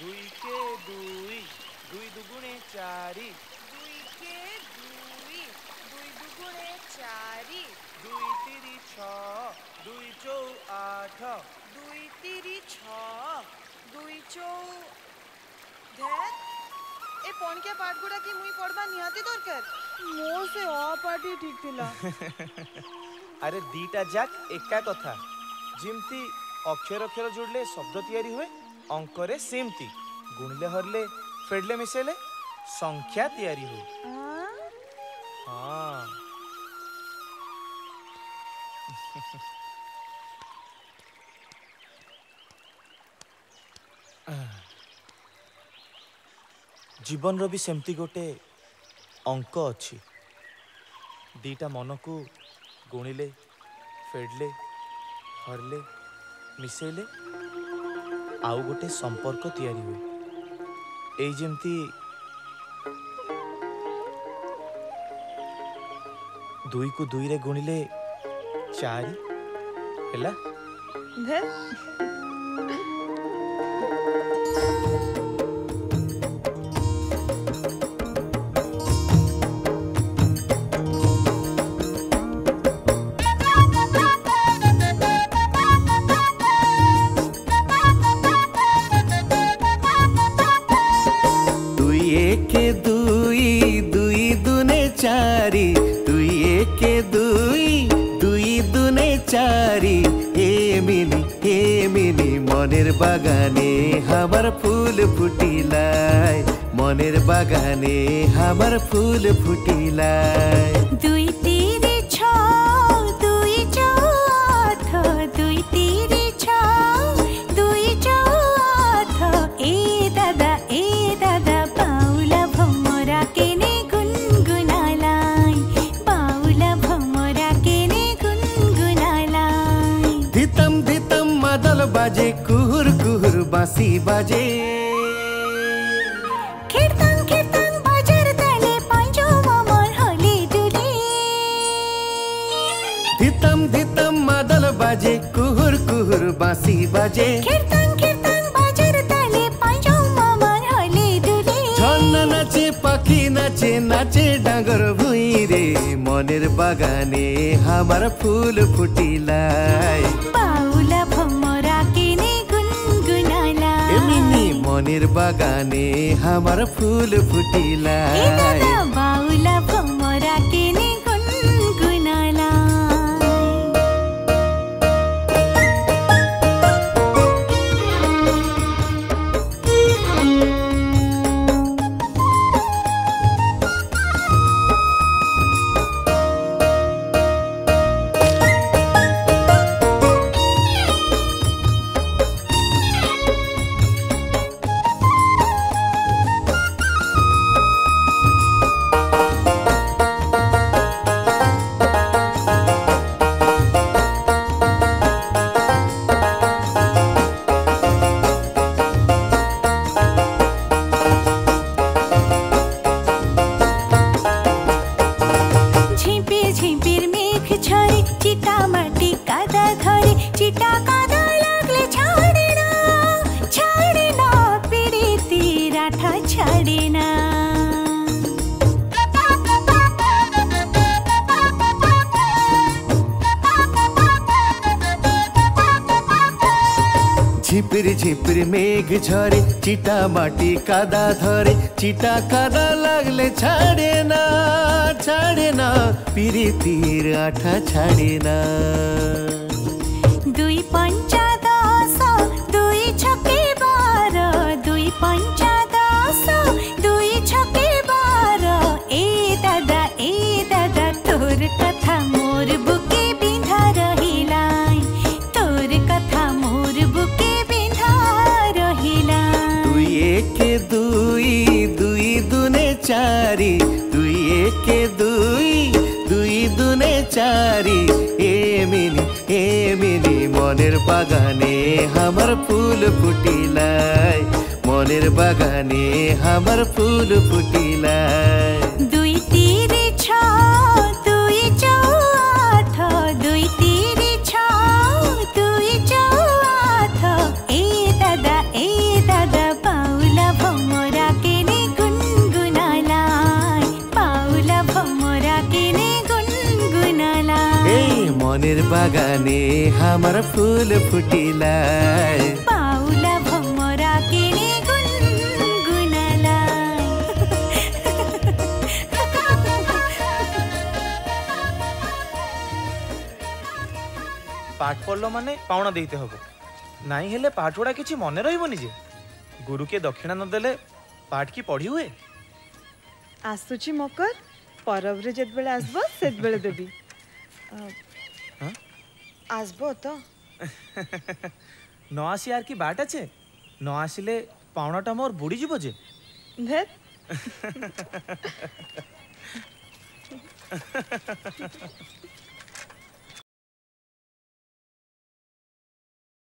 দুইকে দুই দুই দুগুণে চারি। দুইকে দুই দুই দুগুণে চারি। দুই তিরি ছ দুই চৌ আঠ। দুই তিরি ছ দুই চৌ ধ্যাত এ পণকে পাঠগুড়া কি মুই পড়বা নিহাতি দরকার? মো সে অ পাটি ঠিক থিলা আরে দিটা যাক একা কথা। যেমতি অক্ষর অক্ষর জুড়লে শব্দ তৈরি হয়। ଅଙ୍କରେ ସେମିତି ଗୁଣିଲେ ହରିଲେ ଫେଡ଼ିଲେ ମିଶେଇଲେ ସଂଖ୍ୟା ତିଆରି ହୁଏ ହଁ ଜୀବନର ବି ସେମିତି ଗୋଟେ ଅଙ୍କ ଅଛି ଦିଟା ମନକୁ ଗୁଣିଲେ ଫେଡ଼ିଲେ ହରିଲେ ମିଶେଇଲେ ଆଉ ଗୋଟେ ସମ୍ପର୍କ ତିଆରି ହୁଏ। ଏଇ ଯେମିତି ଦୁଇକୁ ଦୁଇରେ ଗୁଣିଲେ ଚାରି ହେଲା? দুই দুই দুনে চারি এমিনি এমিনি মনের বাগানে আমার ফুল ফুটিলায় মনের বাগানে আমার ফুল ফুটিলায় বাজে কুহুর কুহুর বাঁশি বাজে। ধিতম ধিতম মাদল বাজে কুহুর কুহুর বাঁশি বাজে। নাচে পাখি নাচে নাচে ডাঙ্গর ভুঁই রে। মনের বাগানে আমার ফুল ফুটিলায় মনের বাগানে আমার ফুল ফুটিলা। বাউলা झिपिर झिपिर मेघ झरे चिटा माटी कादा धरे चिटा कादा लागले छाडेन छाडेन पिरितिर आठा छाडेन। একে দুই? দুই দুনে চারি। এমিনি এমিনি মনের বাগানে আমার ফুল ফুটিলায় মনের বাগানে আমার ফুল ফুটিলায় ফুলের বাগানে আমার ফুল ফুটিলায় পাঠ পড়ল মানে পাওনা দিতে হবে নাই হলে পাঠ পড়া কিছু মনে রহবনি যে গুরুকে দক্ষিণা নদেলে পাঠ কি পড়ি হুয়ে আসুছি মকর পরবরে আসব দেবি হ্যাঁ? আসব তো। ন আসি আর কি বাট আছে? ন আসিলে পাওনাটা মোর বুড়ি যাব যে। হ্যাঁ